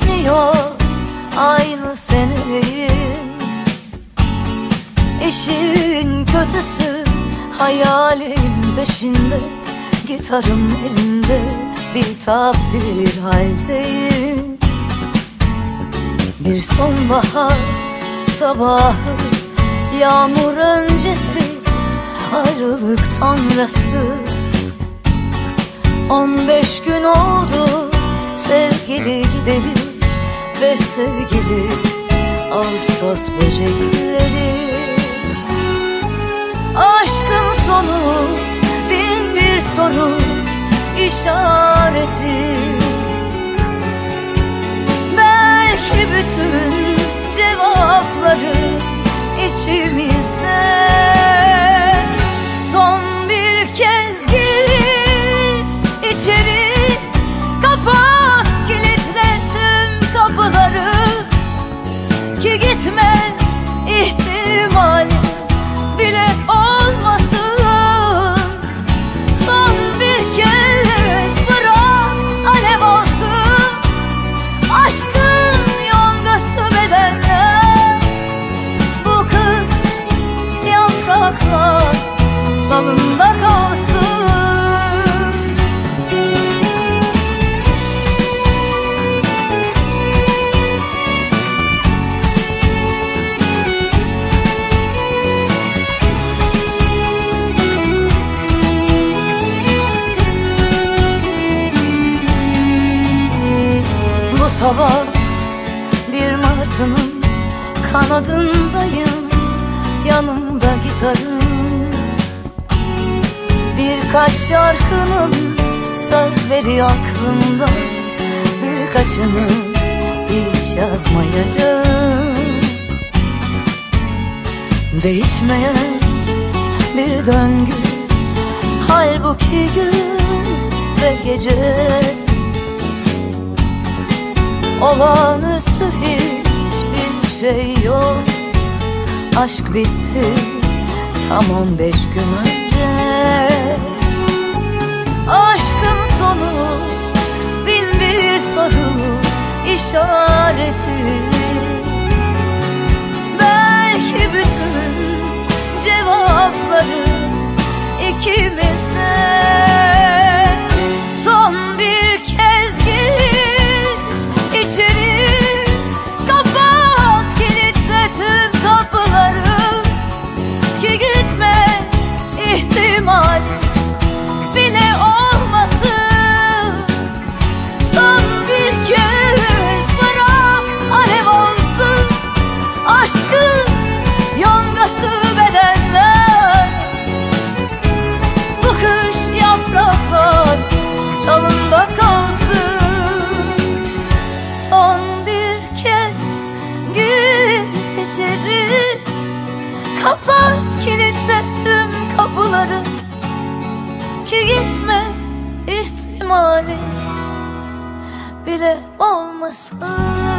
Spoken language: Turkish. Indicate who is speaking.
Speaker 1: geçmiyor Aynı seneyim İşin kötüsü Hayalin peşinde Gitarım elimde Bir tap bir haldeyim. Bir sonbahar sabahı Yağmur öncesi Ayrılık sonrası. 15 gün oldu sevgili gidelim. Ve sevgili Ağustos böcekleri. Aşkın sonu bin bir soru işareti. Belki bütün cevapları içimizde. Son bir kez gir sabah bir martının kanadındayım. Yanımda gitarım Birkaç şarkının sözleri aklımda. Birkaçını hiç yazmayacağım. Değişmeyen bir döngü Halbuki gün ve gece Olağanüstü hiçbir şey yok. Aşk bitti tam on beş gün içeri Kapat kilitle tüm kapıları. Ki gitme ihtimali bile olmasın